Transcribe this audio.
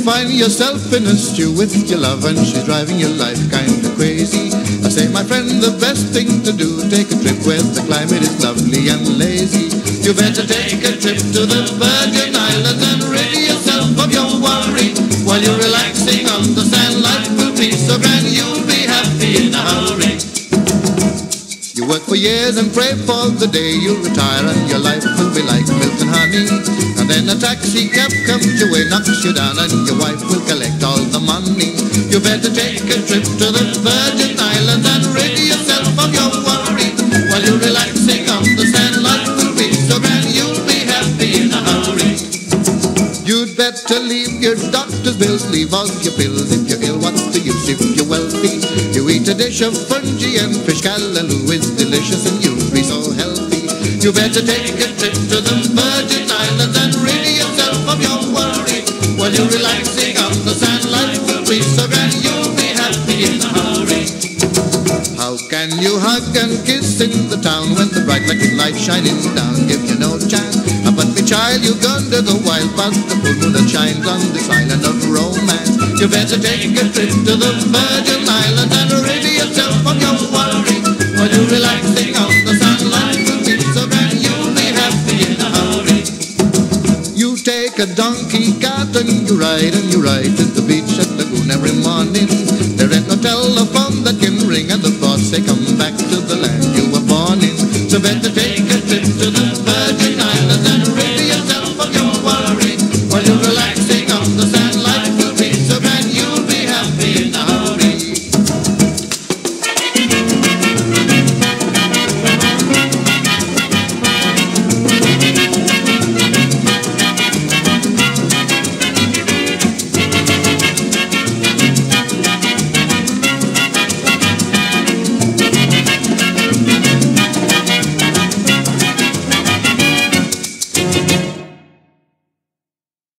find yourself in a stew with your love and she's driving your life kinda crazy. I say, my friend, the best thing to do, take a trip where the climate is lovely and lazy. You better take a trip to the Virgin Islands and rid yourself of your worry. While you're relaxing on the sand, life will be so grand, you'll work for years and pray for the day you'll retire and your life will be like milk and honey. And then a taxi cab comes your way, knocks you down and your wife will collect all the money. You better take a trip to the Virgin Islands and rid yourself of your worry. While you're relaxing on the sand, life will be so grand, you'll be happy in a hurry. You'd better leave your doctor's bills, leave all your pills. You're wealthy? You eat a dish of fungi and fish callaloo is delicious and you'll be so healthy. You better take a trip to the Virgin Islands and rid yourself of your worry. While you're relaxing on the sand, life will be so grand, you'll be happy in a hurry. How can you hug and kiss in the town when the bright electric light shining down give you no chance? But me child, you're gonna go wild past the full moon You better take a trip to the Virgin Islands and rid yourself of your worry. While you're relaxing on the will be so you'll be happy in a hurry. You take a donkey cart and you ride and you ride to the beach at Lagoon every morning. There ain't no telephone that can ring and the boss they come back to the land you were born in. So better take